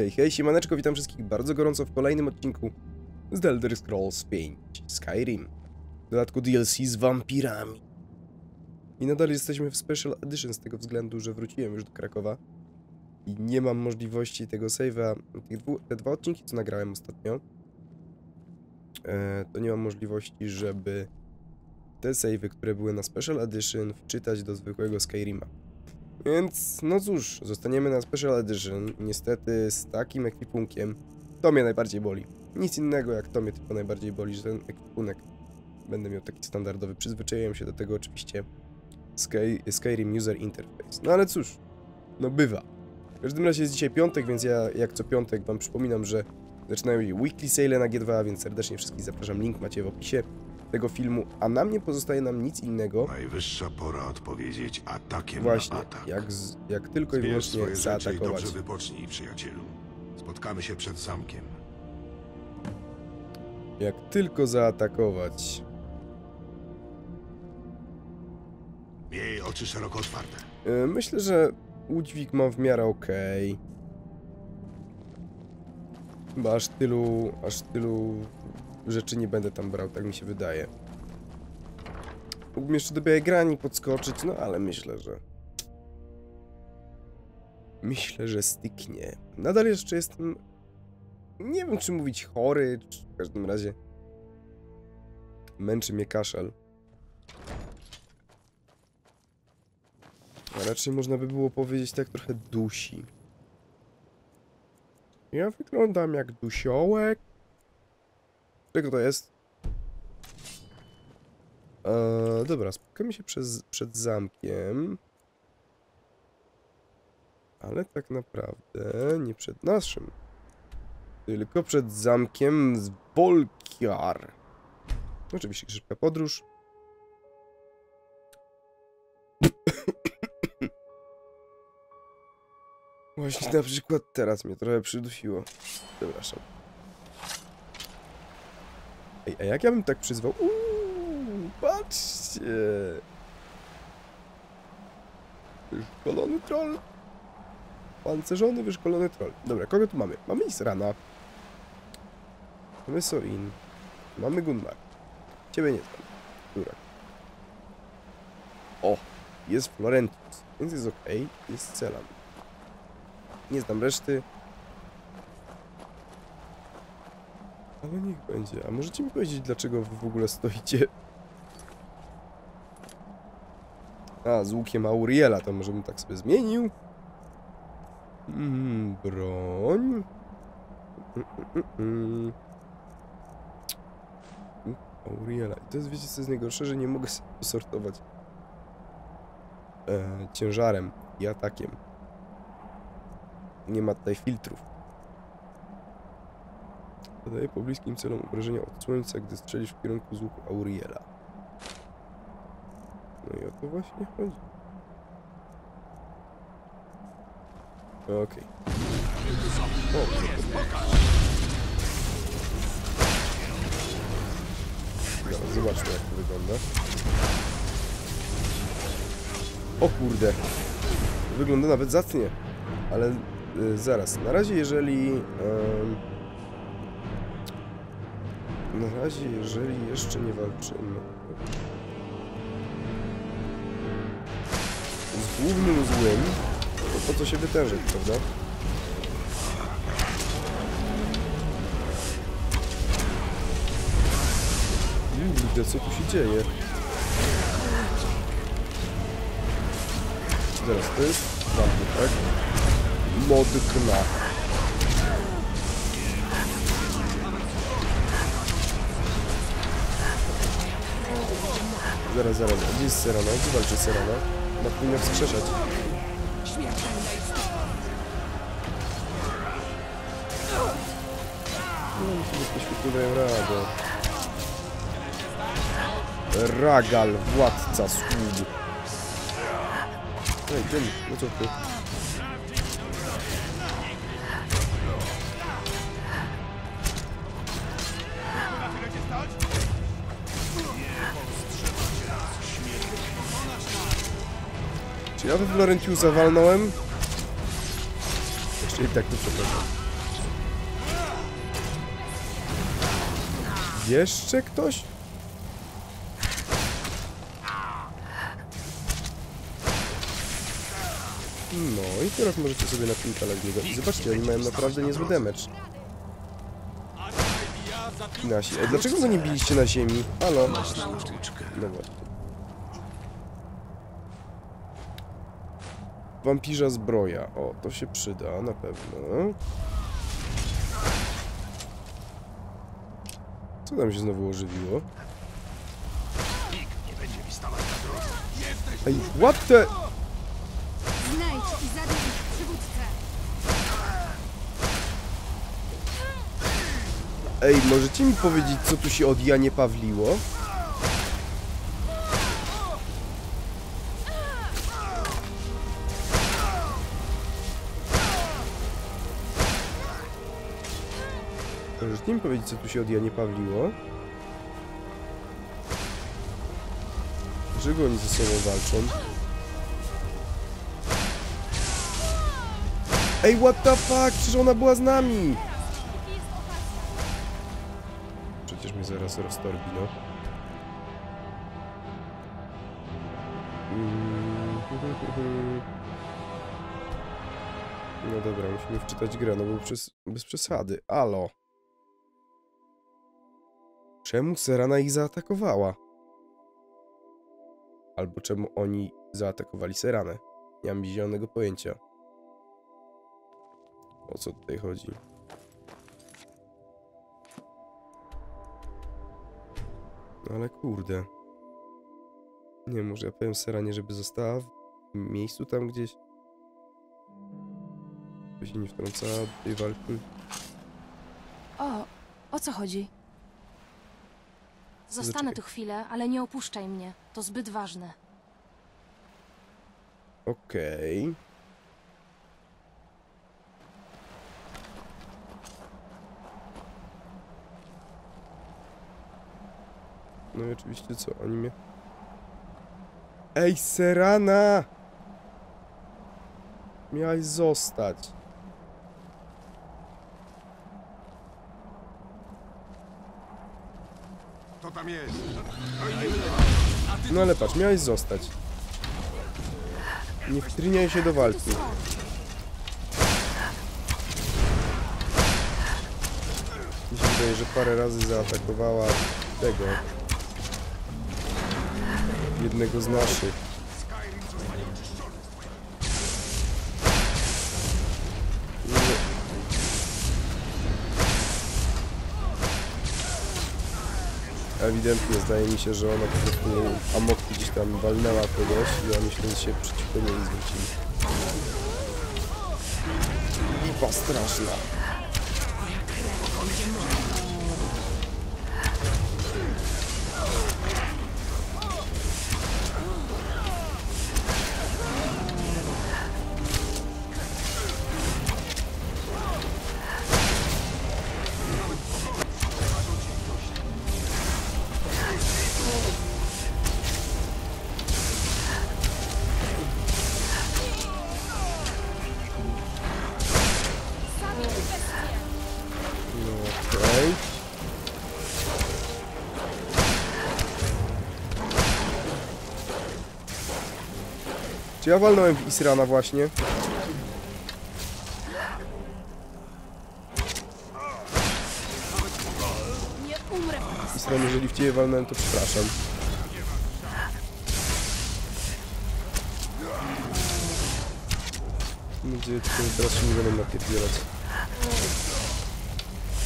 Hej, hej, siemaneczko, witam wszystkich bardzo gorąco w kolejnym odcinku z The Elder Scrolls 5 Skyrim. W dodatku DLC z wampirami. I nadal jesteśmy w Special Edition z tego względu, że wróciłem już do Krakowa i nie mam możliwości tego save'a, te dwa odcinki, co nagrałem ostatnio, e, to nie mam możliwości, żeby te save'y, które były na Special Edition, wczytać do zwykłego Skyrima. Więc, no cóż, zostaniemy na Special Edition. Niestety z takim ekwipunkiem to mnie najbardziej boli. Nic innego jak to mnie tylko najbardziej boli, że ten ekwipunek będę miał taki standardowy. Przyzwyczaiłem się do tego oczywiście Sky, Skyrim User Interface. No ale cóż, no bywa. W każdym razie jest dzisiaj piątek, więc ja jak co piątek wam przypominam, że zaczynają weekly sale na G2, więc serdecznie wszystkich zapraszam. Link macie w opisie tego filmu, a nam nie pozostaje nam nic innego, Najwyższa pora odpowiedzieć atakiem Właśnie, na atak. jak, z, jak tylko i wyłącznie swoje rzeczy i zaatakować. dobrze wypocznij, przyjacielu. Spotkamy się przed zamkiem. Jak tylko zaatakować. Miej oczy szeroko otwarte. Yy, myślę, że udźwig mam w miarę okej. Chyba aż tylu, aż tylu rzeczy nie będę tam brał, tak mi się wydaje. Mógłbym jeszcze do białej grani podskoczyć, no ale myślę, że... Myślę, że styknie. Nadal jeszcze jestem... Nie wiem, czy mówić chory, czy w każdym razie... Męczy mnie kaszel. A raczej można by było powiedzieć tak trochę dusi. Ja wyglądam jak dusiołek. Czego to jest? Eee, dobra, spotkamy się przez, przed zamkiem. Ale tak naprawdę nie przed naszym. Tylko przed zamkiem z Volkiar. Oczywiście szybka podróż. Właśnie na przykład teraz mnie trochę przydusiło. Przepraszam. Ej, a jak ja bym tak przyzwał? Uuu, patrzcie! Wyszkolony troll. Pancerzony, wyszkolony troll. Dobra, kogo tu mamy? Mamy Israna. Mamy Sorin. Mamy Gunnar. Ciebie nie znam. Durak. O! Jest Florentius, więc jest ok. Jest Celan. Nie znam reszty. Ale niech będzie. A możecie mi powiedzieć, dlaczego wy w ogóle stoicie? A, z łukiem Auriela, to może bym tak sobie zmienił. Mm, broń. Mm, mm, mm. Łuk Auriela. I to jest, wiecie, co jest najgorsze, że nie mogę sobie posortować e, ciężarem i atakiem. Nie ma tutaj filtrów. Zadaje pobliskim celom obrażenia od słońca, gdy strzelisz w kierunku z łuku Auriela. No i o to właśnie chodzi. Okej. O, Dobra, zobaczmy jak to wygląda. O kurde. Wygląda nawet zacnie. Ale y, zaraz, na razie jeżeli... na razie jeżeli jeszcze nie walczymy z głównym złym, to po co się wytężyć, prawda? Kurde, co tu się dzieje? Zaraz, to jest wampir, tak? Modkna. Zaraz, zaraz, gdzie jest Serana? Gdzie walczy Serana? Ona powinna wskrzeszać. No, sobie poświetnie dają radę. Ragal, władca sług. Ej, Jenny, no co ty? Ja we Florentiusa walnąłem. Jeszcze i tak nie przepraszam. Jeszcze ktoś? No i teraz możecie sobie na kilka niego. Zobaczcie, oni mają naprawdę niezły damage. Nasi. Dlaczego go nie biliście na ziemi? Halo? No właśnie. Wampirza zbroja. O, to się przyda na pewno. Co tam się znowu ożywiło? Ej, what the... Znajdź i zabij ich przywódcę. Ej, możecie mi powiedzieć, co tu się od Janie Pawliło? Możecie mi powiedzieć, co tu się od Janie Pawliło? Dlaczego oni ze sobą walczą? Ej, what the fuck? Przecież ona była z nami! Przecież mnie zaraz roztorbi, no. Mm, No dobra, musimy wczytać grę, no bo przez, bez przesady. Alo. Czemu Serana ich zaatakowała? Albo czemu oni zaatakowali Seranę? Nie mam zielonego pojęcia. O co tutaj chodzi? No ale kurde. Nie, może ja powiem Seranie, żeby została w miejscu tam gdzieś. By się nie wtrącała do tej walki. O, o co chodzi? Zostanę Zaczekaj. tu chwilę, ale nie opuszczaj mnie. To zbyt ważne. Okej. No i oczywiście co, oni mnie... Ej, Serana! Miałaś zostać. Tam jest. No ale patrz, miałeś zostać. Nie wtryniaj się do walki. Mi się wydaje, że parę razy zaatakowała tego. Jednego z naszych. Ewidentnie zdaje mi się, że ona po prostu amokki gdzieś tam walnęła kogoś i oni się przeciwko niej zwrócili. Lipa straszna. Ja walnąłem w Israna właśnie? Nie umrę! Isran, jeżeli w ciebie walnąłem, to przepraszam. Mam nadzieję, tylko, że teraz się nie będę napierdzielać.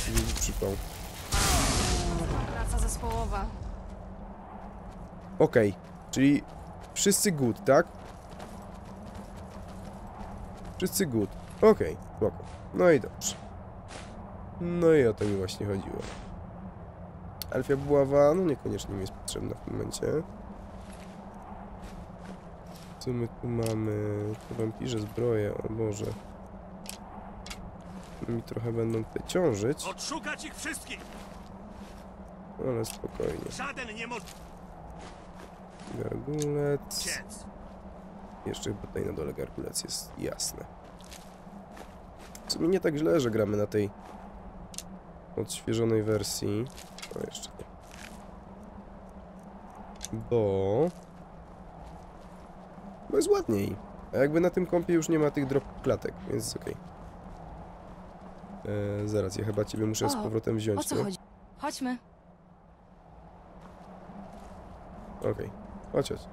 Wielki Przypał. Praca zespołowa. Okej, czyli wszyscy good, tak? Wszyscy good. Okej, spoko. No i dobrze. No i o to mi właśnie chodziło. Elfia buława, no niekoniecznie mi jest potrzebna w tym momencie. Co my tu mamy? Wampirze zbroje, o Boże. Mi trochę będą te ciążyć, Odszukać ich wszystkich! ale spokojnie. Żaden nie może Gargulec. Jeszcze chyba tutaj na dole gargulec jest jasne. W sumie nie tak źle, że gramy na tej odświeżonej wersji. No jeszcze nie. Bo... Bo jest ładniej. A jakby na tym kompie już nie ma tych drop klatek, więc jest okej. Eee, zaraz, ja chyba ciebie muszę z powrotem wziąć, O co no? chodzi? Chodźmy. Okej, chodź, chodź.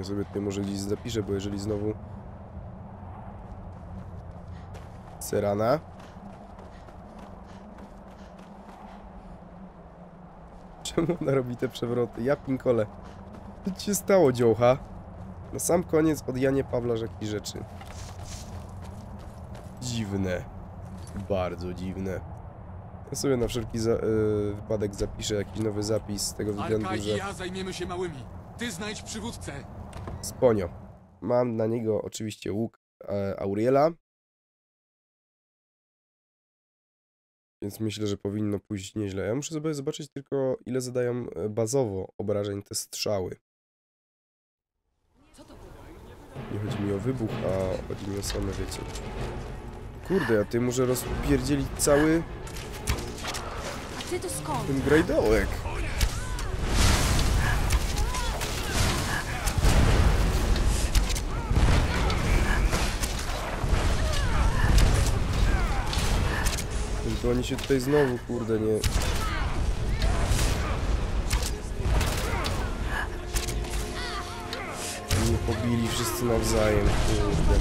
Ja sobie tutaj może gdzieś zapiszę, bo jeżeli znowu... Serana. Czemu ona robi te przewroty? Ja pinkole. Co ci się stało, dziołcha? Na sam koniec od Janie Pawła jakieś rzeczy. Dziwne. Bardzo dziwne. Ja sobie na wszelki za, y, wypadek zapiszę jakiś nowy zapis z tego względu, że... ja zajmiemy się małymi. Ty znajdź przywódcę. Sponio. Mam na niego oczywiście łuk e, Auriela. Więc myślę, że powinno pójść nieźle. Ja muszę sobie zobaczyć tylko, ile zadają e, bazowo obrażeń te strzały. Nie chodzi mi o wybuch, a chodzi mi o same, wiecie. Kurde, a ty może rozpierdzielić cały A ty to skąd? ten grajdołek. Tylko oni się tutaj znowu, kurde, nie... Nie pobili wszyscy nawzajem, kurde.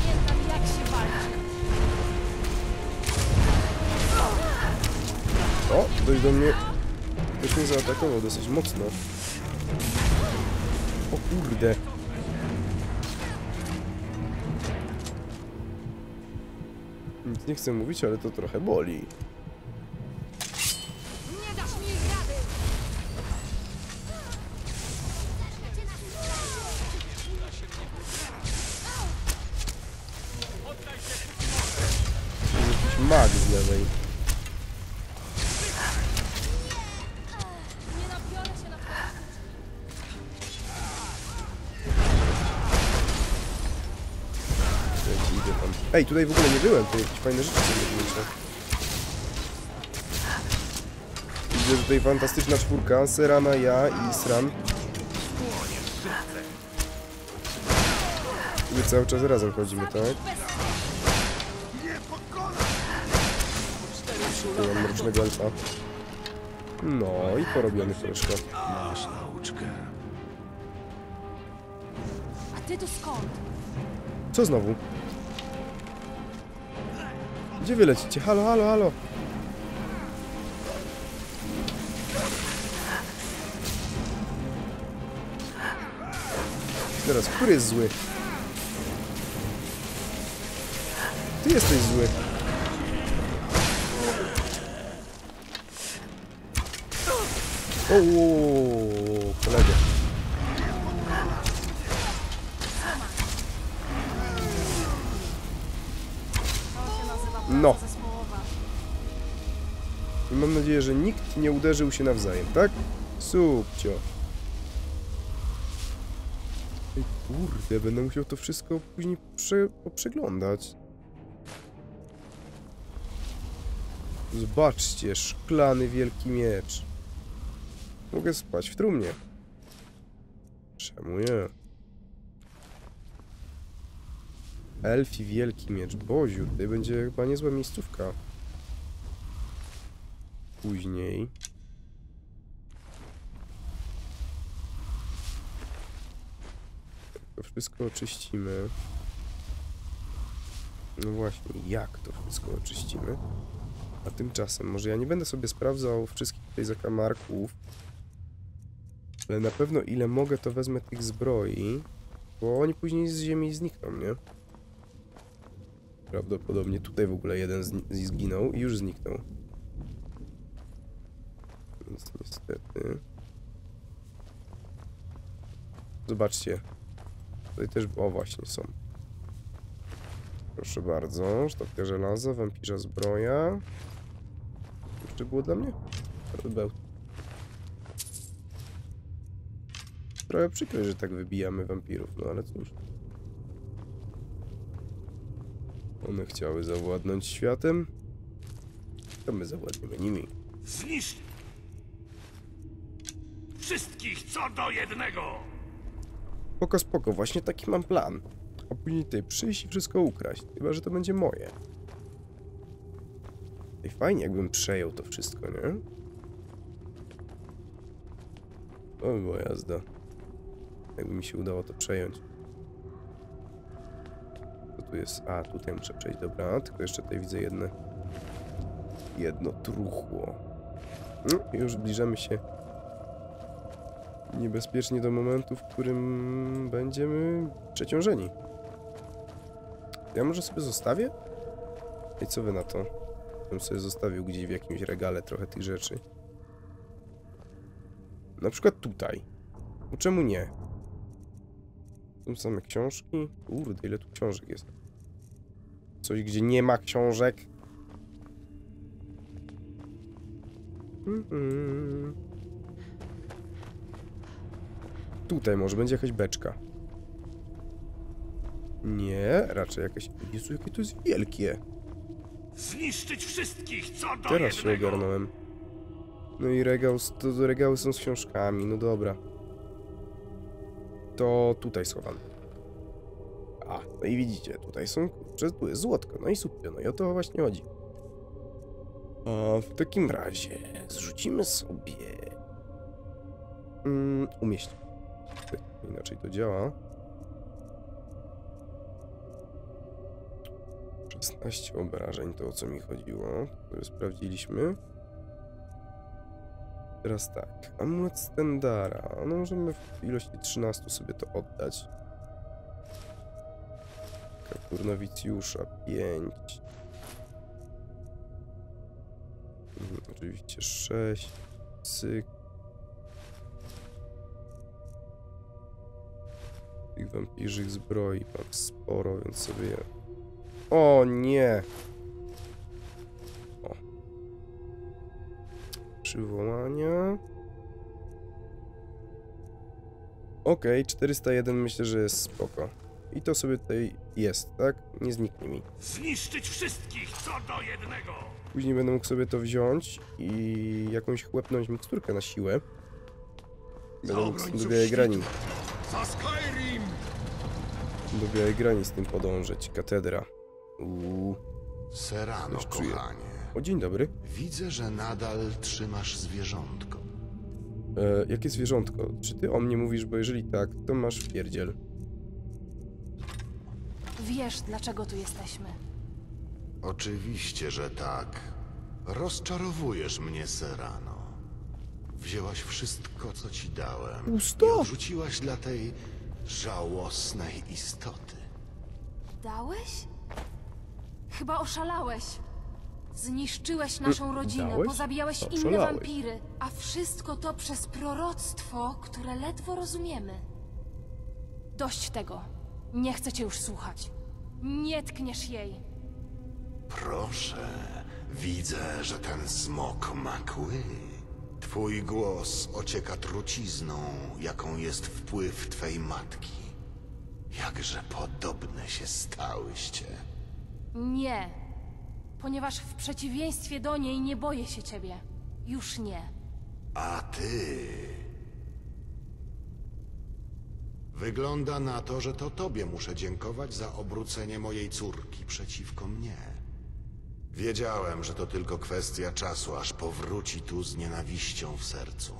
O, ktoś do mnie... Ktoś mnie zaatakował dosyć mocno. O kurde. Nic nie chcę mówić, ale to trochę boli. Ej, tutaj w ogóle nie byłem, tu jakieś fajne rzeczy sobie wymyślę. Widzę, że tutaj fantastyczna czwórka, Serana, ja i Sran. My cały czas razem chodzimy, tak? Tu mam mrocznego elfa. No i porobiony troszkę. Masz nauczkę. A ty to skąd? Co znowu? Gdzie wy lecicie? Halo, halo, halo! Teraz, który jest zły? Ty jesteś zły. O, że nikt nie uderzył się nawzajem, tak? Subcio. Ej, kurde, będę musiał to wszystko później prze poprzeglądać. Zobaczcie, szklany wielki miecz. Mogę spać w trumnie. Czemu nie? Elfi wielki miecz. Boziu, tutaj będzie chyba niezła miejscówka później. To wszystko oczyścimy. No właśnie, jak to wszystko oczyścimy? A tymczasem, może ja nie będę sobie sprawdzał wszystkich tutaj zakamarków, ale na pewno ile mogę, to wezmę tych zbroi, bo oni później z ziemi znikną, nie? Prawdopodobnie tutaj w ogóle jeden zni- zginął i już zniknął. Więc niestety. Zobaczcie. Tutaj też. O, właśnie są. Proszę bardzo. Sztabka żelaza, wampirza zbroja. Jeszcze było dla mnie? Bełt. Trochę przykro, że tak wybijamy wampirów, no ale cóż. One chciały zawładnąć światem. to my zawładniemy nimi. Zniszcz wszystkich co do jednego! Spoko, spoko, właśnie taki mam plan. A później ty przyjść i wszystko ukraść. Chyba, że to będzie moje. I fajnie, jakbym przejął to wszystko, nie? To by była jazda. Jakby mi się udało to przejąć. Co tu jest? A, tutaj muszę przejść, dobra. Tylko jeszcze tutaj widzę jedno... Jedno truchło. No, już zbliżamy się niebezpiecznie do momentu, w którym będziemy przeciążeni. Ja może sobie zostawię? I co wy na to? Bym sobie zostawił gdzieś w jakimś regale trochę tych rzeczy. Na przykład tutaj. Bo czemu nie? Tu same książki. Kurde, ile tu książek jest. Coś, gdzie nie ma książek. Mhm. Tutaj może będzie jakaś beczka. Nie, raczej jakaś... Jezu, jakie to jest wielkie. Zniszczyć wszystkich co do Teraz się jednego! ogarnąłem. No i regał, to, regały są z książkami, no dobra. To tutaj schowam. A, no i widzicie, tutaj są, kurczę, tu jest złotko, no i super, no i o to właśnie chodzi. A w takim razie zrzucimy sobie... Mm, umieść. Inaczej to działa. 16 obrażeń, to o co mi chodziło. To sprawdziliśmy. Teraz tak, amulet Stendara. No możemy w ilości 13 sobie to oddać. Kaptur nowicjusza 5. Mhm, oczywiście 6. Cyk. Tych wampirzych zbroi mam sporo, więc sobie je... O nie! O. Przywołania. Okej, 401 myślę, że jest spoko. I to sobie tutaj jest, tak? Nie zniknie mi. Zniszczyć wszystkich co do jednego! Później będę mógł sobie to wziąć i jakąś chłepnąć miksturkę na siłę. Będę mógł obrońców do do białej grani z tym podążyć. Katedra. Uuu. Serano, Już czuję. kochanie. O, dzień dobry. Widzę, że nadal trzymasz zwierzątko. E, jakie zwierzątko? Czy ty o mnie mówisz, bo jeżeli tak, to masz wpierdziel. Wiesz, dlaczego tu jesteśmy. Oczywiście, że tak. Rozczarowujesz mnie, Serano. Wzięłaś wszystko, co ci dałem. Pusto. I odrzuciłaś dla tej żałosnej istoty. Dałeś? Chyba oszalałeś. Zniszczyłeś naszą rodzinę, dałeś? pozabijałeś inne Oszalałeś. wampiry, a wszystko to przez proroctwo, które ledwo rozumiemy. Dość tego. Nie chcę cię już słuchać. Nie tkniesz jej. Proszę, widzę, że ten smok ma kły. Twój głos ocieka trucizną, jaką jest wpływ twej matki. Jakże podobne się stałyście. Nie. Ponieważ w przeciwieństwie do niej nie boję się ciebie. Już nie. A ty... Wygląda na to, że to tobie muszę dziękować za obrócenie mojej córki przeciwko mnie. Wiedziałem, że to tylko kwestia czasu, aż powróci tu z nienawiścią w sercu.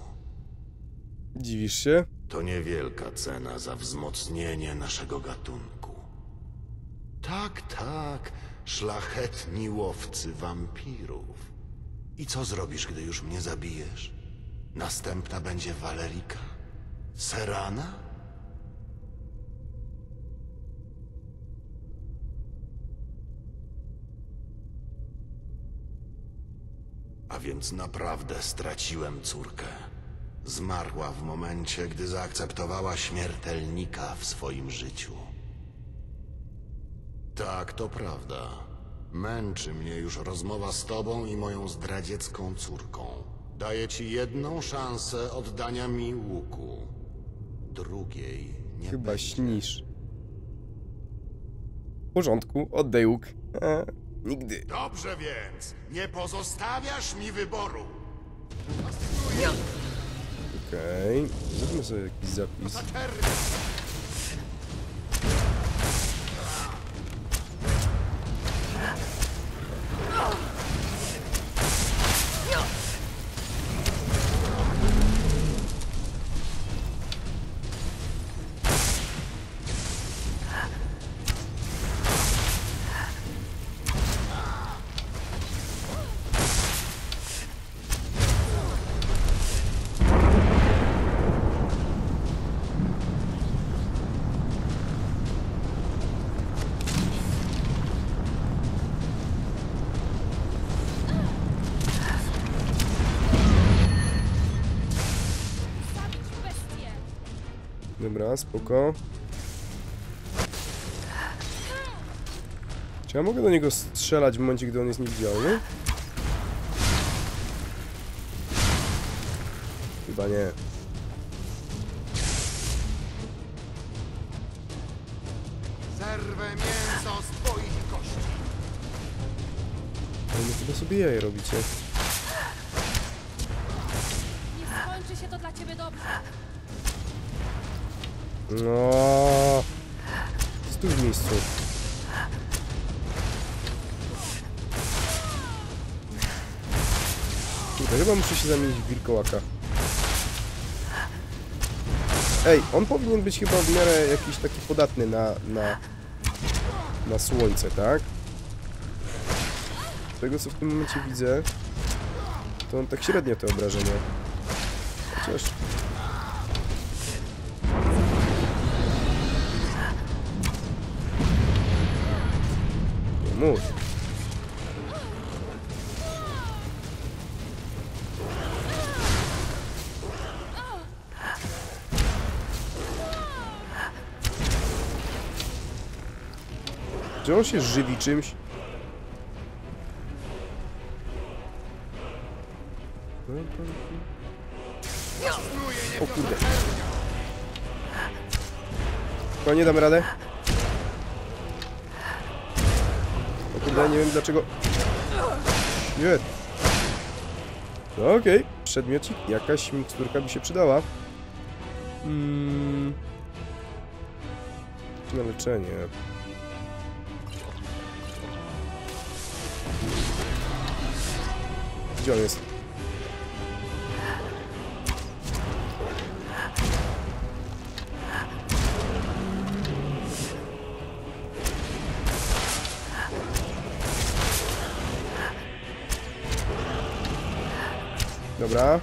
Dziwisz się? To niewielka cena za wzmocnienie naszego gatunku. Tak, tak, szlachetni łowcy wampirów. I co zrobisz, gdy już mnie zabijesz? Następna będzie Walerika? Serana? A więc naprawdę straciłem córkę. Zmarła w momencie, gdy zaakceptowała śmiertelnika w swoim życiu. Tak, to prawda. Męczy mnie już rozmowa z tobą i moją zdradziecką córką. Daję ci jedną szansę oddania mi łuku. Drugiej nie Chyba będzie. śnisz. W porządku, oddaj łuk. Nigdy. Dobrze więc, nie pozostawiasz mi wyboru. Okej. Zróbmy sobie jakiś zapis. Dobra, spoko. Czy ja mogę do niego strzelać w momencie, gdy on jest niewidzialny? Muszę się zamienić w wilkołaka. Ej, on powinien być chyba w miarę jakiś taki podatny na, na, na słońce, tak? Z tego co w tym momencie widzę, to on tak średnio te obrażenia. Chociaż... Mów. Czy on się żywi czymś? O kurde. Chyba nie dam radę. O kurde, nie wiem dlaczego... Nie. No okej, przedmiocik, jakaś miksturka by się przydała. Mm. Na leczenie. Gdzie on jest? Dobra.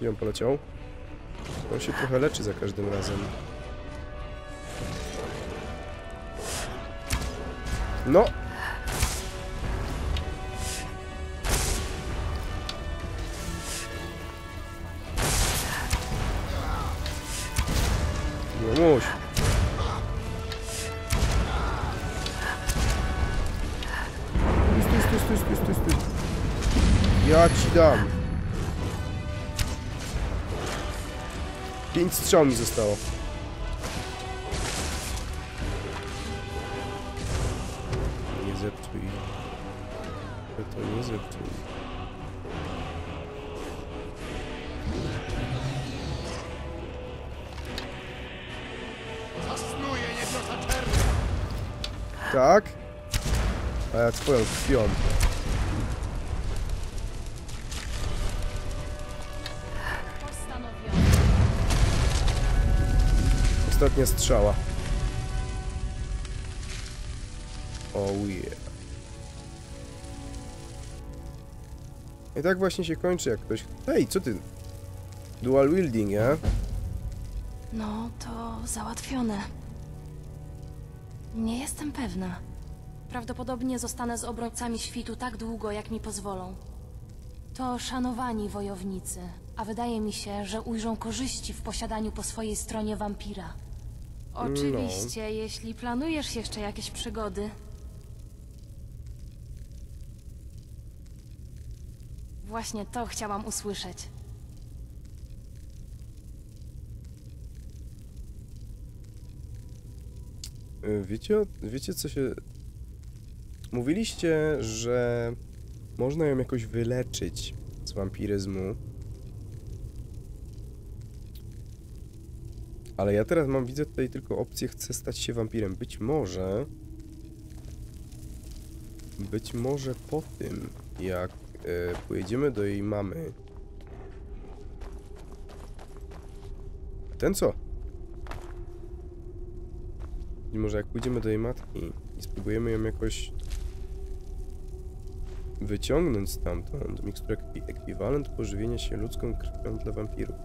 Gdzie on poleciał? On się trochę leczy za każdym razem. No! Muś. Stój, stój, stój, stój, stój, stój. Ja ci dam. Pięć strzał mi zostało. Nie zepsuj. To nie zepsuj. Tak? A ja twoją krwią. Ostatnia strzała. Oh yeah. I tak właśnie się kończy, jak ktoś... Hej, co ty? Dual wielding, ja? No, to załatwione. Nie jestem pewna. Prawdopodobnie zostanę z obrońcami świtu tak długo, jak mi pozwolą. To szanowani wojownicy, a wydaje mi się, że ujrzą korzyści w posiadaniu po swojej stronie wampira. Oczywiście, jeśli planujesz jeszcze jakieś przygody. Właśnie to chciałam usłyszeć. Wiecie, o- wiecie co się... Mówiliście, że można ją jakoś wyleczyć z wampiryzmu. Ale ja teraz mam, widzę tutaj tylko opcję, chcę stać się wampirem. Być może... Być może po tym, jak e, pojedziemy do jej mamy... Ten co? I może jak pójdziemy do jej matki i spróbujemy ją jakoś wyciągnąć stamtąd, mikstura ekwi- ekwiwalent pożywienia się ludzką krwią dla wampirów.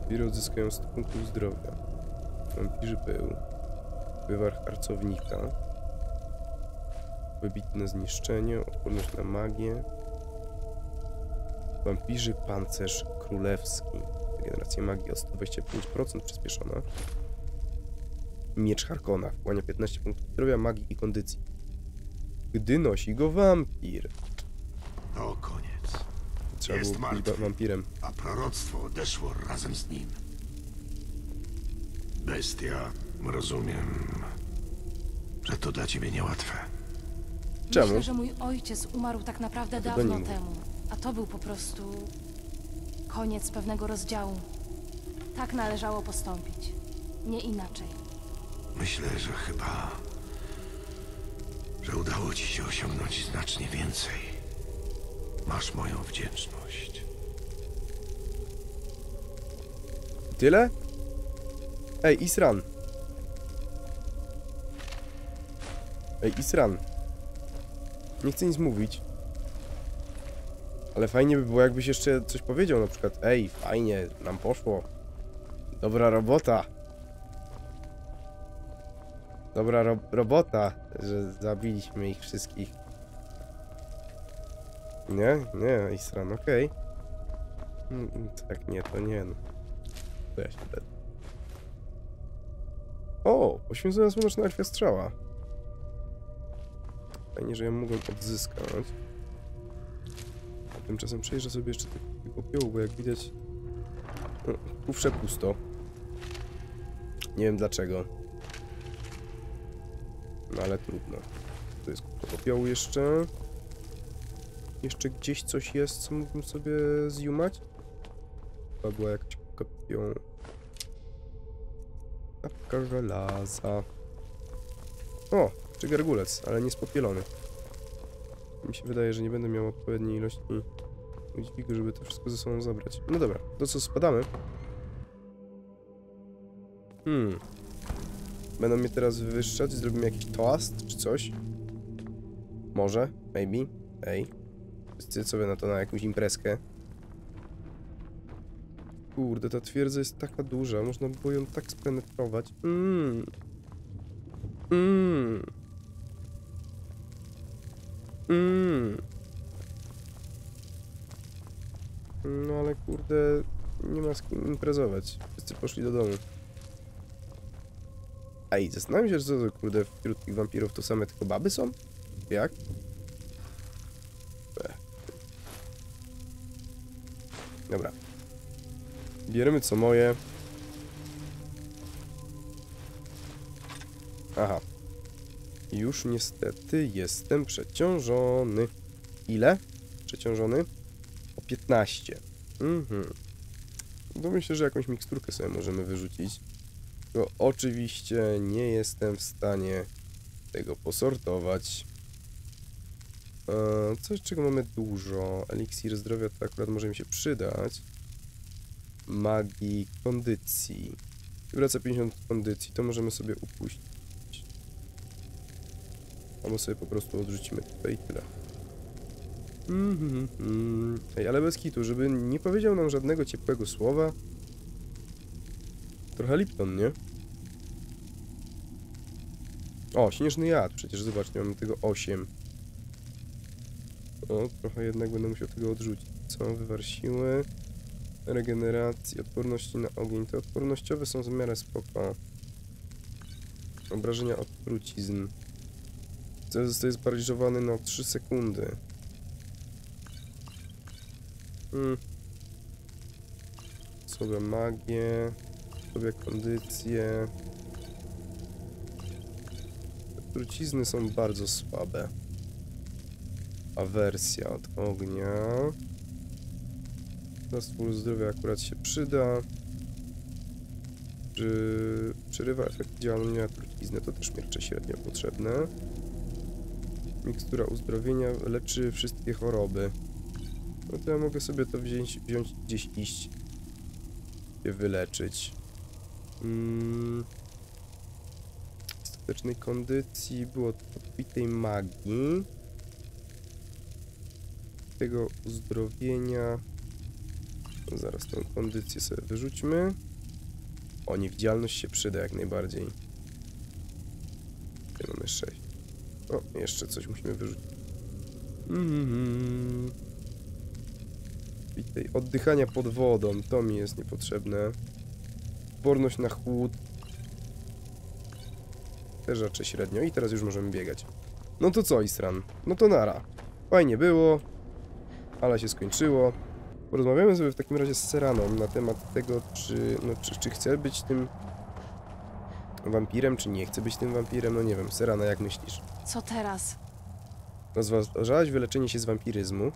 Wampiry odzyskają 100 punktów zdrowia. Wampirzy pył. Wywar harcownika. Wybitne zniszczenie, odporność na magię. Wampirzy pancerz królewski. Regeneracja magii o 125% przyspieszona. Miecz Harkona wchłania 15 punktów zdrowia, magii i kondycji. Gdy nosi go wampir. To koniec. Trzeba Jest było być martwy. wa- wampirem. A proroctwo odeszło razem z nim. Bestia, rozumiem, że to dla ciebie niełatwe. Czemu? Myślę, że mój ojciec umarł tak naprawdę dawno temu. A to był po prostu koniec pewnego rozdziału. Tak należało postąpić. Nie inaczej. Myślę, że chyba. że udało ci się osiągnąć znacznie więcej. Masz moją wdzięczność. Tyle? Ej, Isran. Ej, Isran. Nie chcę nic mówić. Ale fajnie by było, jakbyś jeszcze coś powiedział, na przykład Ej, fajnie, nam poszło. Dobra robota. Dobra ro robota, że zabiliśmy ich wszystkich. Nie? Nie, Isran, okej. Mm, Tak, nie, to nie, no. To ja się będę. O! Poświęcona słoneczna elfia strzała. Fajnie, że ją mogłem odzyskać. A tymczasem przejrzę sobie jeszcze tego popiołu, bo jak widać... No, tu przepusto. Nie wiem dlaczego. No ale trudno. Tu jest popiołu jeszcze. Jeszcze gdzieś coś jest, co mógłbym sobie zjumać? Chyba była jakaś kupka popiołu. Kapka żelaza. O, czy gargulec, ale nie spopielony. Mi się wydaje, że nie będę miał odpowiedniej ilości udźwigu, żeby to wszystko ze sobą zabrać. No dobra, to co, spadamy? Hmm. Będą mnie teraz wywyższać, zrobimy jakiś toast czy coś? Może, maybe, ej. Wszyscy sobie na to na jakąś imprezkę. Kurde, ta twierdza jest taka duża, można by było ją tak spenetrować. Mmm. Mmm. Mmm. No ale kurde, nie ma z kim imprezować. Wszyscy poszli do domu. Ej, zastanawiam się, że co to kurde wśród tych wampirów to same tylko baby są? Jak? Ech. Dobra. Bierzemy co moje. Aha. Już niestety jestem przeciążony. Ile? Przeciążony? O 15. Mhm. To myślę, że jakąś miksturkę sobie możemy wyrzucić. Tylko oczywiście nie jestem w stanie tego posortować. Eee, coś, czego mamy dużo. Eliksir zdrowia to akurat może mi się przydać. Magii kondycji. Wraca 50 kondycji, to możemy sobie upuścić. Albo sobie po prostu odrzucimy tutaj tyle. Mhm, mhm. Ej, ale bez kitu, żeby nie powiedział nam żadnego ciepłego słowa. Trochę Lipton, nie? O, śnieżny jad, przecież zobaczcie, mamy tego 8. O, trochę jednak będę musiał tego odrzucić. Co? Wywar siły, regeneracji, odporności na ogień. Te odpornościowe są w miarę spoko. Obrażenia od trucizn. To zostaje sparaliżowany na 3 sekundy. Hmm. Sobie magię, sobie kondycję. Trucizny są bardzo słabe. Awersja od ognia. Nastwór zdrowia akurat się przyda. Czy przerywa efekt działania trucizny, to też miercze średnio potrzebne. Mikstura uzdrowienia leczy wszystkie choroby. No to ja mogę sobie to wziąć, wziąć gdzieś iść. się wyleczyć. Mm. Ostatecznej kondycji było podbitej magii. Tego uzdrowienia. Zaraz tę kondycję sobie wyrzućmy. O, niewidzialność się przyda jak najbardziej. Tutaj mamy 6. O, jeszcze coś musimy wyrzucić. I tej oddychania pod wodą, to mi jest niepotrzebne. Odporność na chłód. Też raczej średnio. I teraz już możemy biegać. No to co, Isran? No to nara. Fajnie było, ale się skończyło. Porozmawiamy sobie w takim razie z Seraną na temat tego, czy, no, czy, czy chce być tym wampirem, czy nie chce być tym wampirem. No nie wiem, Serana, jak myślisz? Co teraz? Rozważałaś wyleczenie się z wampiryzmu?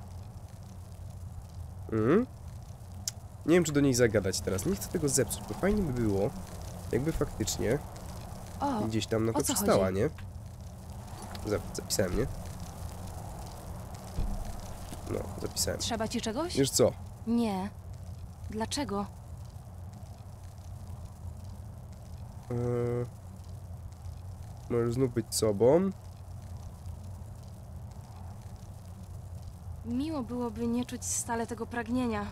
Mhm. Nie wiem, czy do niej zagadać teraz. Nie chcę tego zepsuć, bo fajnie by było, jakby faktycznie O, gdzieś tam na to przystała, chodzi? nie? Zap- Zapisałem, nie? No, zapisałem. trzeba ci czegoś? Wiesz co? Nie. Dlaczego? Eee, możesz znów być sobą. Miło byłoby nie czuć stale tego pragnienia.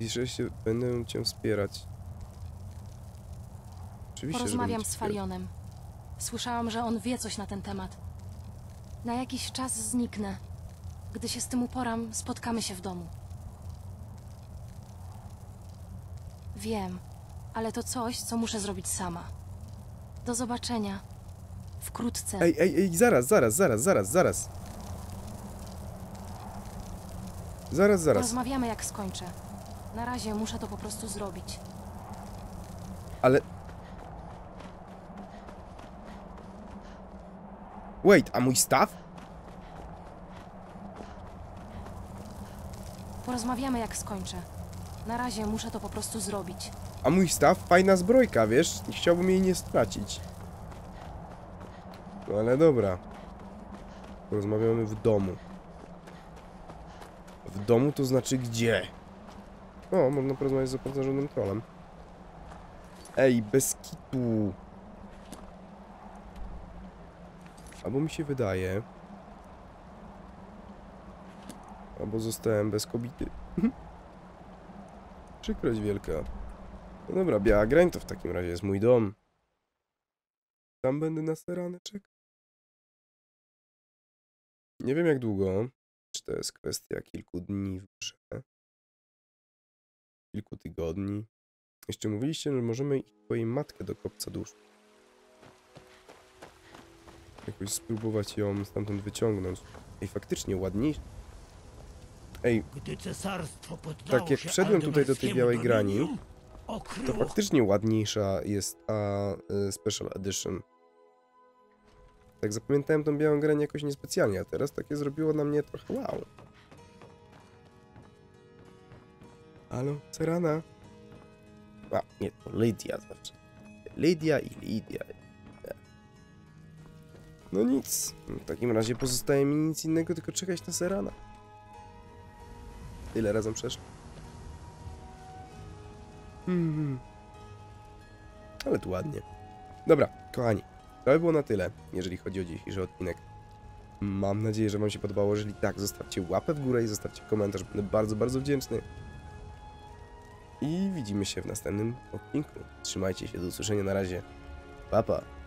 Jeśli się będę cię wspierać. Oczywiście, że Porozmawiam będę z Falionem. Słyszałam, że on wie coś na ten temat. Na jakiś czas zniknę. Gdy się z tym uporam, spotkamy się w domu. Wiem, ale to coś, co muszę zrobić sama. Do zobaczenia. Wkrótce. Ej, ej, ej, zaraz, zaraz, zaraz, zaraz, zaraz. Zaraz, zaraz. Porozmawiamy, jak skończę. Na razie muszę to po prostu zrobić. Ale... Wait, a mój staw? Porozmawiamy, jak skończę. Na razie muszę to po prostu zrobić. A mój staw? Fajna zbrojka, wiesz? Nie chciałbym jej nie stracić. No ale dobra. Porozmawiamy w domu. W domu to znaczy gdzie? O, można porozmawiać z opancerzonym trolem. Ej, bez kitu. Albo mi się wydaje... Albo zostałem bez kobity. Przykrość wielka. No dobra, biała grań to w takim razie jest mój dom. Tam będę na serany czekał. Nie wiem jak długo. Czy to jest kwestia kilku dni w grze? Kilku tygodni? Jeszcze mówiliście, że możemy iść twojej matkę do kopca dusz. Jakoś spróbować ją stamtąd wyciągnąć. Ej, faktycznie ładniej. Ej, Tak jak wszedłem tutaj do tej białej grani, to faktycznie ładniejsza jest ta y, Special Edition. Tak zapamiętałem tą białą grę jakoś niespecjalnie, a teraz takie zrobiło na mnie trochę wow. Halo, Serana? A, nie, to Lydia zawsze. Lydia i Lydia. No nic, w takim razie pozostaje mi nic innego, tylko czekać na Serana. Tyle razem przeszło. Hmm. Ale tu ładnie. Dobra, kochani, to by było na tyle, jeżeli chodzi o dzisiejszy odcinek. Mam nadzieję, że Wam się podobało. Jeżeli tak, zostawcie łapę w górę i zostawcie komentarz. Będę bardzo, bardzo wdzięczny. I widzimy się w następnym odcinku. Trzymajcie się, do usłyszenia na razie. Pa, pa.